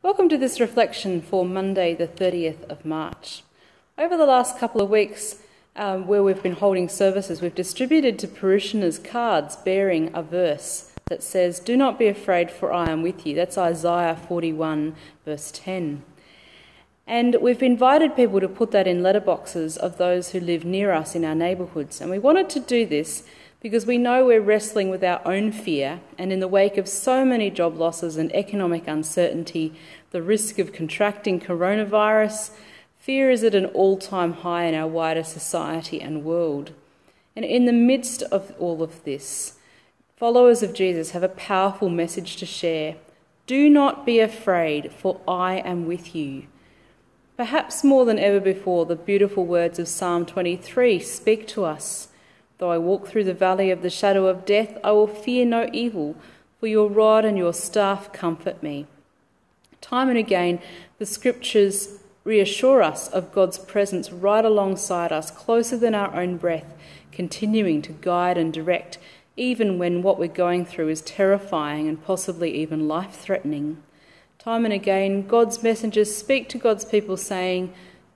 Welcome to this reflection for Monday, the 30th of March. Over the last couple of weeks, um, where we've been holding services, we've distributed to parishioners cards bearing a verse that says, Do not be afraid, for I am with you. That's Isaiah 41, verse 10. And we've invited people to put that in letterboxes of those who live near us in our neighbourhoods. And we wanted to do this because we know we're wrestling with our own fear, and in the wake of so many job losses and economic uncertainty, the risk of contracting coronavirus, fear is at an all time high in our wider society and world. And in the midst of all of this, followers of Jesus have a powerful message to share. Do not be afraid, for I am with you. Perhaps more than ever before, the beautiful words of Psalm 23 speak to us. Though I walk through the valley of the shadow of death, I will fear no evil, for your rod and your staff comfort me. Time and again, the scriptures reassure us of God's presence right alongside us, closer than our own breath, continuing to guide and direct, even when what we're going through is terrifying and possibly even life threatening. Time and again, God's messengers speak to God's people saying,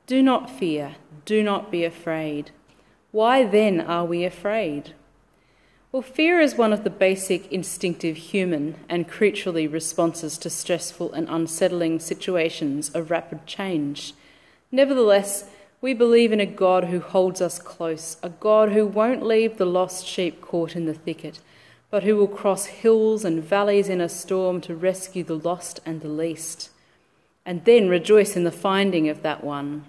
Do not fear, do not be afraid. Why then are we afraid? Well, fear is one of the basic instinctive human and creaturely responses to stressful and unsettling situations of rapid change. Nevertheless, we believe in a God who holds us close, a God who won't leave the lost sheep caught in the thicket, but who will cross hills and valleys in a storm to rescue the lost and the least, and then rejoice in the finding of that one.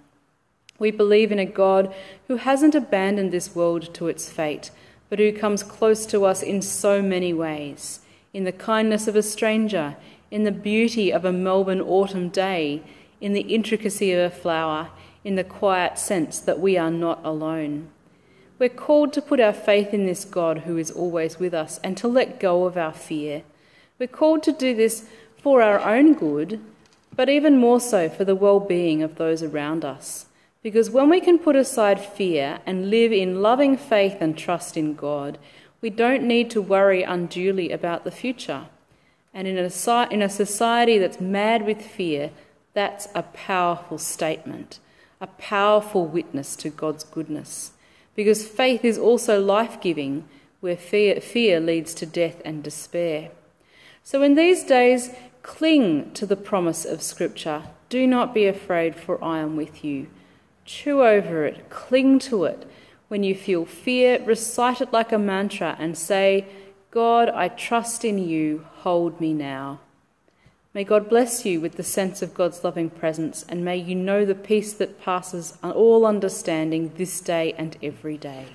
We believe in a God who hasn't abandoned this world to its fate, but who comes close to us in so many ways in the kindness of a stranger, in the beauty of a Melbourne autumn day, in the intricacy of a flower, in the quiet sense that we are not alone. We're called to put our faith in this God who is always with us and to let go of our fear. We're called to do this for our own good, but even more so for the well being of those around us. Because when we can put aside fear and live in loving faith and trust in God, we don't need to worry unduly about the future. And in a, in a society that's mad with fear, that's a powerful statement, a powerful witness to God's goodness. Because faith is also life giving, where fear, fear leads to death and despair. So in these days, cling to the promise of Scripture. Do not be afraid, for I am with you. Chew over it, cling to it. When you feel fear, recite it like a mantra and say, God, I trust in you, hold me now. May God bless you with the sense of God's loving presence, and may you know the peace that passes all understanding this day and every day.